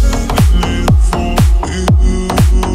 down, for you.